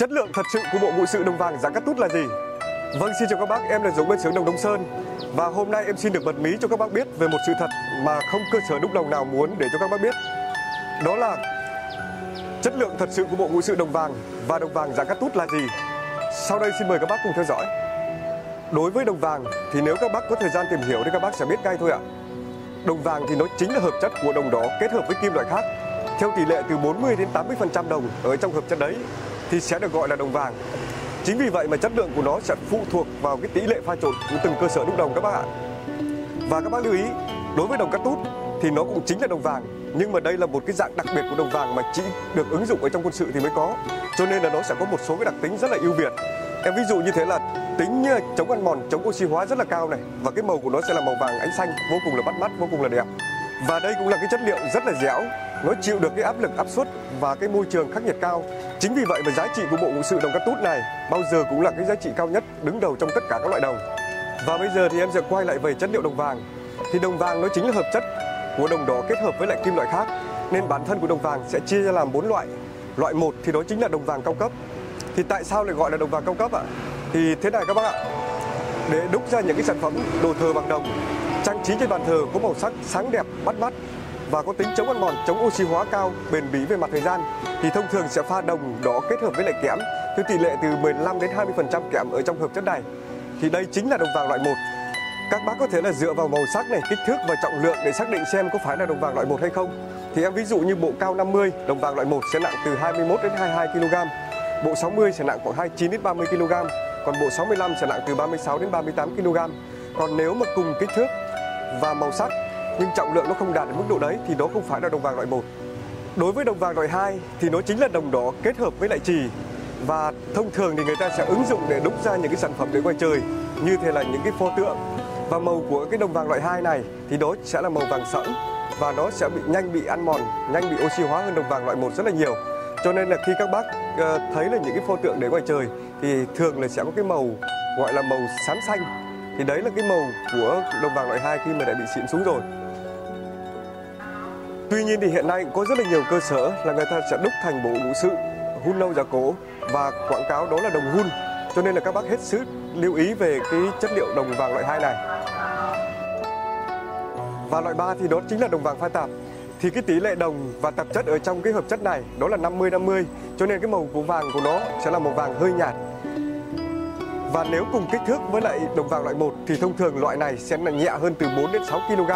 Chất lượng thật sự của bộ ngũ sự đồng vàng giá cắt tút là gì? Vâng, xin chào các bác, em là Dũng bên xứ đồng Đông Sơn. Và hôm nay em xin được bật mí cho các bác biết về một sự thật mà không cơ sở đúc đồng nào muốn để cho các bác biết. Đó là chất lượng thật sự của bộ ngũ sự đồng vàng và đồng vàng giá cắt tút là gì? Sau đây xin mời các bác cùng theo dõi. Đối với đồng vàng thì nếu các bác có thời gian tìm hiểu thì các bác sẽ biết ngay thôi ạ. Đồng vàng thì nó chính là hợp chất của đồng đỏ kết hợp với kim loại khác theo tỷ lệ từ 40 đến 80% đồng ở trong hợp chất đấy thì sẽ được gọi là đồng vàng. Chính vì vậy mà chất lượng của nó sẽ phụ thuộc vào cái tỷ lệ pha trộn của từng cơ sở đúc đồng các bác ạ. Và các bác lưu ý, đối với đồng cắt tút thì nó cũng chính là đồng vàng, nhưng mà đây là một cái dạng đặc biệt của đồng vàng mà chỉ được ứng dụng ở trong quân sự thì mới có. Cho nên là nó sẽ có một số cái đặc tính rất là ưu việt. Em ví dụ như thế là tính ờ, chống ăn mòn, chống oxy hóa rất là cao này và cái màu của nó sẽ là màu vàng ánh xanh, vô cùng là bắt mắt, vô cùng là đẹp. Và đây cũng là cái chất liệu rất là dẻo, nó chịu được cái áp lực áp suất và cái môi trường khắc nghiệt cao. Chính vì vậy mà giá trị của bộ ngũ sự đồng cắt tút này bao giờ cũng là cái giá trị cao nhất đứng đầu trong tất cả các loại đồng. Và bây giờ thì em sẽ quay lại về chất liệu đồng vàng. Thì đồng vàng nó chính là hợp chất của đồng đỏ kết hợp với lại kim loại khác nên bản thân của đồng vàng sẽ chia ra làm bốn loại. Loại một thì đó chính là đồng vàng cao cấp. Thì tại sao lại gọi là đồng vàng cao cấp ạ? Thì thế này các bác ạ. Để đúc ra những cái sản phẩm đồ thờ bằng đồng trang trí trên bàn thờ có màu sắc sáng đẹp bắt mắt và có tính chống ăn mòn, chống oxy hóa cao, bền bỉ về mặt thời gian thì thông thường sẽ pha đồng đỏ kết hợp với lại kẽm với tỷ lệ từ 15 đến 20% kẽm ở trong hợp chất này. Thì đây chính là đồng vàng loại 1. Các bác có thể là dựa vào màu sắc này, kích thước và trọng lượng để xác định xem có phải là đồng vàng loại 1 hay không. Thì em ví dụ như bộ cao 50, đồng vàng loại 1 sẽ nặng từ 21 đến 22 kg. Bộ 60 sẽ nặng khoảng 29 đến 30 kg, còn bộ 65 sẽ nặng từ 36 đến 38 kg. Còn nếu mà cùng kích thước và màu sắc nhưng trọng lượng nó không đạt đến mức độ đấy thì đó không phải là đồng vàng loại 1. Đối với đồng vàng loại 2 thì nó chính là đồng đỏ kết hợp với lại trì và thông thường thì người ta sẽ ứng dụng để đúc ra những cái sản phẩm để ngoài trời như thế là những cái pho tượng và màu của cái đồng vàng loại 2 này thì đó sẽ là màu vàng sẫm và nó sẽ bị nhanh bị ăn mòn, nhanh bị oxy hóa hơn đồng vàng loại 1 rất là nhiều. Cho nên là khi các bác ờ, thấy là những cái pho tượng để ngoài trời thì thường là sẽ có cái màu gọi là màu xám xanh thì đấy là cái màu của đồng vàng loại 2 khi mà đã bị xịn xuống rồi. Tuy nhiên thì hiện nay có rất là nhiều cơ sở là người ta sẽ đúc thành bộ ngũ sự hun nâu giá cổ và quảng cáo đó là đồng hun. Cho nên là các bác hết sức lưu ý về cái chất liệu đồng vàng loại 2 này. Và loại 3 thì đó chính là đồng vàng pha tạp. Thì cái tỷ lệ đồng và tạp chất ở trong cái hợp chất này đó là 50 50, cho nên cái màu của vàng của nó sẽ là màu vàng hơi nhạt và nếu cùng kích thước với lại đồng vàng loại 1 thì thông thường loại này sẽ là nhẹ hơn từ 4 đến 6 kg.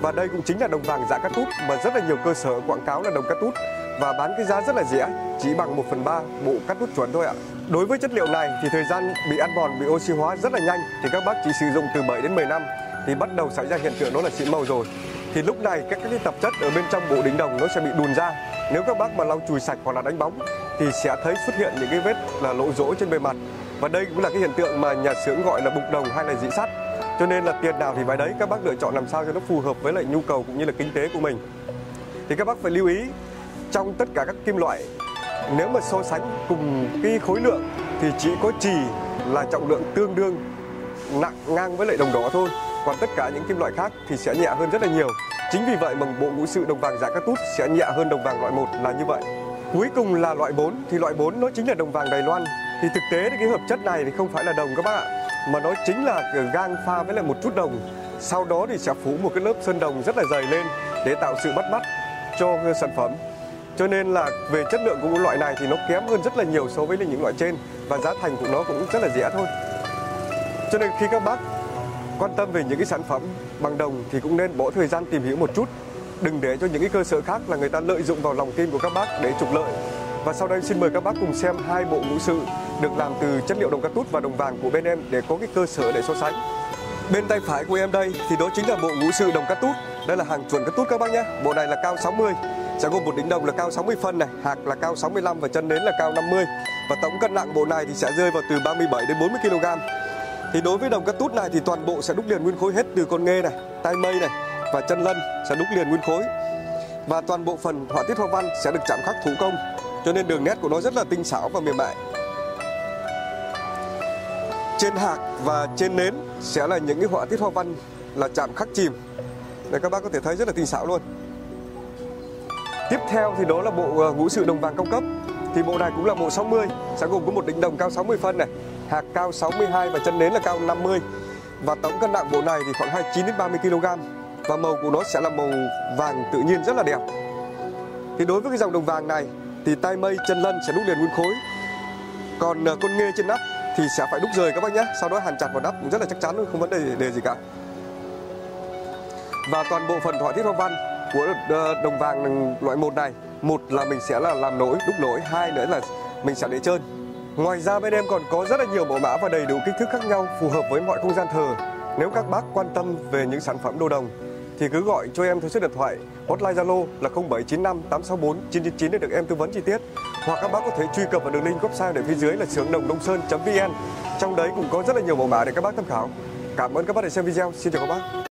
Và đây cũng chính là đồng vàng giả cắt tút mà rất là nhiều cơ sở quảng cáo là đồng cắt tút và bán cái giá rất là rẻ, chỉ bằng 1 phần 3 bộ cắt tút chuẩn thôi ạ. Đối với chất liệu này thì thời gian bị ăn mòn, bị oxy hóa rất là nhanh thì các bác chỉ sử dụng từ 7 đến 10 năm thì bắt đầu xảy ra hiện tượng đó là xịn màu rồi. Thì lúc này các cái tạp chất ở bên trong bộ đính đồng nó sẽ bị đùn ra. Nếu các bác mà lau chùi sạch hoặc là đánh bóng thì sẽ thấy xuất hiện những cái vết là lỗ rỗ trên bề mặt. Và đây cũng là cái hiện tượng mà nhà xưởng gọi là bục đồng hay là dị sắt. Cho nên là tiền nào thì váy đấy, các bác lựa chọn làm sao cho nó phù hợp với lại nhu cầu cũng như là kinh tế của mình. Thì các bác phải lưu ý, trong tất cả các kim loại, nếu mà so sánh cùng cái khối lượng thì chỉ có chì là trọng lượng tương đương nặng ngang với lại đồng đỏ thôi. Còn tất cả những kim loại khác thì sẽ nhẹ hơn rất là nhiều. Chính vì vậy mà bộ ngũ sự đồng vàng giả các tút sẽ nhẹ hơn đồng vàng loại 1 là như vậy cuối cùng là loại 4 thì loại 4 nó chính là đồng vàng Đài Loan. Thì thực tế thì cái hợp chất này thì không phải là đồng các bạn ạ, mà nó chính là gang pha với lại một chút đồng. Sau đó thì sẽ phủ một cái lớp sơn đồng rất là dày lên để tạo sự bắt mắt cho sản phẩm. Cho nên là về chất lượng của loại này thì nó kém hơn rất là nhiều so với những loại trên và giá thành của nó cũng rất là rẻ thôi. Cho nên khi các bác quan tâm về những cái sản phẩm bằng đồng thì cũng nên bỏ thời gian tìm hiểu một chút đừng để cho những cái cơ sở khác là người ta lợi dụng vào lòng tin của các bác để trục lợi và sau đây xin mời các bác cùng xem hai bộ ngũ sự được làm từ chất liệu đồng cắt tút và đồng vàng của bên em để có cái cơ sở để so sánh. Bên tay phải của em đây thì đó chính là bộ ngũ sự đồng cắt tút. Đây là hàng chuẩn cắt tút các bác nhé. Bộ này là cao 60, sẽ gồm một đỉnh đồng là cao 60 phân này, hạc là cao 65 và chân nến là cao 50. Và tổng cân nặng bộ này thì sẽ rơi vào từ 37 đến 40 kg. Thì đối với đồng cắt tút này thì toàn bộ sẽ đúc liền nguyên khối hết từ con nghê này, tai mây này và chân lân sẽ đúc liền nguyên khối. Và toàn bộ phần họa tiết hoa văn sẽ được chạm khắc thủ công cho nên đường nét của nó rất là tinh xảo và mềm mại. Trên hạc và trên nến sẽ là những cái họa tiết hoa văn là chạm khắc chìm. Đây các bác có thể thấy rất là tinh xảo luôn. Tiếp theo thì đó là bộ ờ, ngũ sự đồng vàng cao cấp. Thì bộ này cũng là bộ 60 sẽ gồm có một đỉnh đồng cao 60 phân này, hạc cao 62 và chân nến là cao 50. Và tổng cân nặng bộ này thì khoảng 29 đến 30 kg và màu của nó sẽ là màu vàng tự nhiên rất là đẹp. Thì đối với cái dòng đồng vàng này thì tay mây chân lân sẽ đúc liền nguyên khối. Còn ờ, con nghê trên nắp thì sẽ phải đúc rời các bác nhé. Sau đó hàn chặt vào nắp cũng rất là chắc chắn luôn, không vấn đề đề gì cả. Và toàn bộ phần họa tiết hoa văn của ờ, đồng vàng loại một này, một là mình sẽ là làm nổi, đúc nổi, hai nữa là mình sẽ để trơn. Ngoài ra bên em còn có rất là nhiều mẫu mã và đầy đủ kích thước khác nhau phù hợp với mọi không gian thờ. Nếu các bác quan tâm về những sản phẩm đồ đồng thì cứ gọi cho em theo số điện thoại hotline Zalo là 0795 864 999 để được em tư vấn chi tiết. Hoặc các bác có thể truy cập vào đường link website ở phía dưới là sướng đồng đông sơn.vn. Trong đấy cũng có rất là nhiều mẫu mã để các bác tham khảo. Cảm ơn các bác đã xem video. Xin chào các bác.